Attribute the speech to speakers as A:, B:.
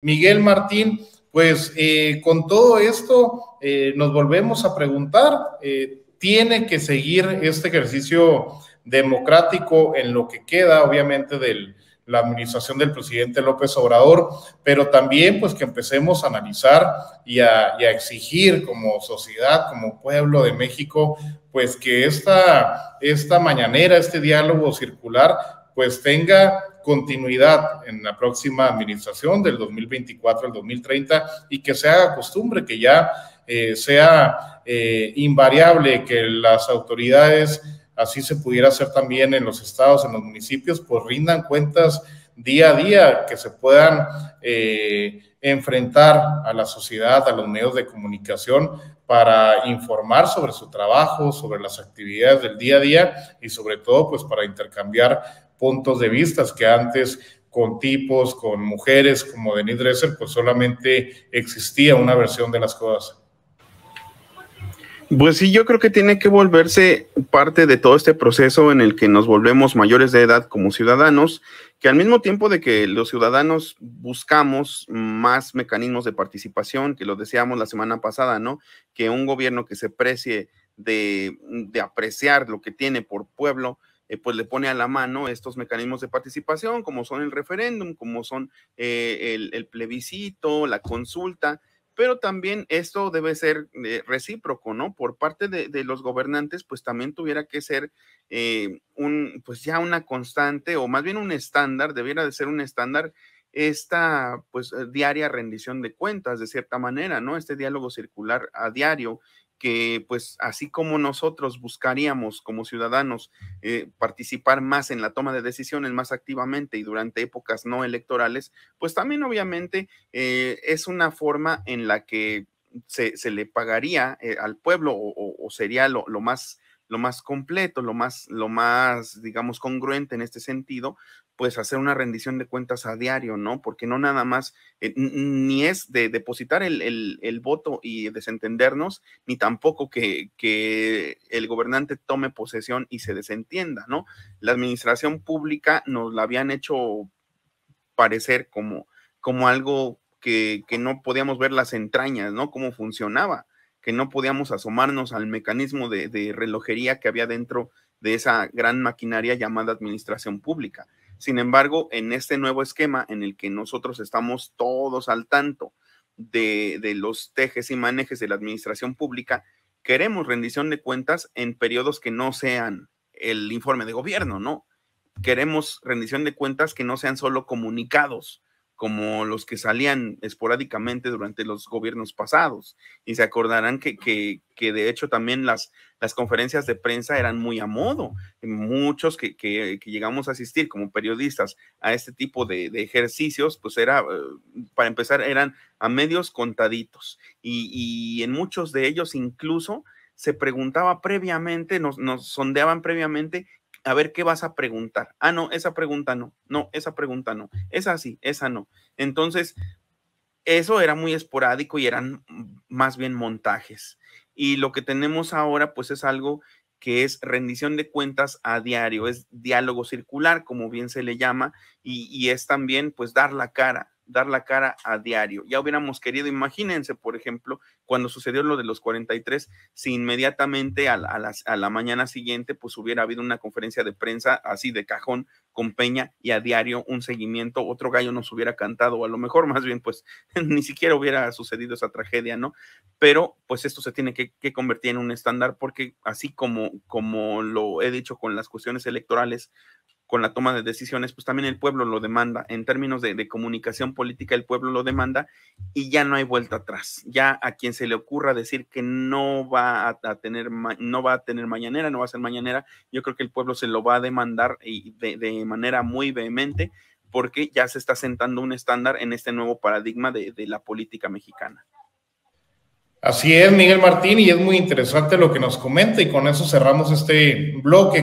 A: Miguel Martín, pues eh, con todo esto eh, nos volvemos a preguntar, eh, ¿tiene que seguir este ejercicio democrático en lo que queda, obviamente, de la administración del presidente López Obrador, pero también pues que empecemos a analizar y a, y a exigir como sociedad, como pueblo de México, pues que esta, esta mañanera, este diálogo circular, pues tenga continuidad en la próxima administración del 2024 al 2030 y que se haga costumbre, que ya eh, sea eh, invariable que las autoridades, así se pudiera hacer también en los estados, en los municipios, pues rindan cuentas día a día, que se puedan eh, enfrentar a la sociedad, a los medios de comunicación para informar sobre su trabajo, sobre las actividades del día a día y sobre todo pues para intercambiar puntos de vista que antes con tipos, con mujeres como Denise Dresser, pues solamente existía una versión de las cosas.
B: Pues sí, yo creo que tiene que volverse parte de todo este proceso en el que nos volvemos mayores de edad como ciudadanos, que al mismo tiempo de que los ciudadanos buscamos más mecanismos de participación, que lo decíamos la semana pasada, ¿no? Que un gobierno que se precie de, de apreciar lo que tiene por pueblo, eh, pues le pone a la mano estos mecanismos de participación, como son el referéndum, como son eh, el, plebiscito, la consulta, pero también esto debe ser eh, recíproco, ¿no? Por parte de, los gobernantes, pues también tuviera que ser un, pues ya una constante, o más bien un estándar, debiera de ser un estándar esta pues diaria rendición de cuentas de cierta manera, ¿no? Este diálogo circular a diario que pues así como nosotros buscaríamos como ciudadanos eh, participar más en la toma de decisiones más activamente y durante épocas no electorales, pues también obviamente eh, es una forma en la que se, le pagaría eh, al pueblo o, sería lo, lo, más lo más completo, lo más, lo más, digamos, congruente en este sentido, pues hacer una rendición de cuentas a diario, ¿no? Porque no nada más, eh, ni es de depositar el, voto y desentendernos, ni tampoco que, que, el gobernante tome posesión y se desentienda, ¿no? La administración pública nos la habían hecho parecer como, como algo que, que no podíamos ver las entrañas, ¿no? Cómo funcionaba, que no podíamos asomarnos al mecanismo de, de relojería que había dentro de esa gran maquinaria llamada administración pública sin embargo, en este nuevo esquema en el que nosotros estamos todos al tanto de, los tejes y manejes de la administración pública, queremos rendición de cuentas en periodos que no sean el informe de gobierno, ¿no? Queremos rendición de cuentas que no sean solo comunicados, como los que salían esporádicamente durante los gobiernos pasados. Y se acordarán que, que, que de hecho también las, las conferencias de prensa eran muy a modo. Muchos que, que, llegamos a asistir como periodistas a este tipo de, de ejercicios, pues era, eh, para empezar, eran a medios contaditos. Y, y en muchos de ellos incluso se preguntaba previamente, nos, nos sondeaban previamente a ver qué vas a preguntar. Ah, no, esa pregunta no, no, esa pregunta no, esa sí, esa no. Entonces, eso era muy esporádico y eran más bien montajes. Y lo que tenemos ahora, pues es algo que es rendición de cuentas a diario, es diálogo circular, como bien se le llama, y, es también, pues, dar la cara, dar la cara a diario. Ya hubiéramos querido, imagínense, por ejemplo, cuando sucedió lo de los 43, si inmediatamente a la, a, la, mañana siguiente, pues hubiera habido una conferencia de prensa así de cajón con Peña y a diario un seguimiento, otro gallo nos hubiera cantado, o a lo mejor más bien, pues ni siquiera hubiera sucedido esa tragedia, ¿no? Pero pues esto se tiene que, que convertir en un estándar porque así como, como lo he dicho con las cuestiones electorales, con la toma de decisiones, pues también el pueblo lo demanda. En términos de, comunicación política, el pueblo lo demanda y ya no hay vuelta atrás. Ya a quien se le ocurra decir que no va a, tener, no va a tener mañanera, no va a ser mañanera, yo creo que el pueblo se lo va a demandar y de, manera muy vehemente porque ya se está sentando un estándar en este nuevo paradigma de la política mexicana.
A: Así es, Miguel Martín, y es muy interesante lo que nos comenta y con eso cerramos este bloque.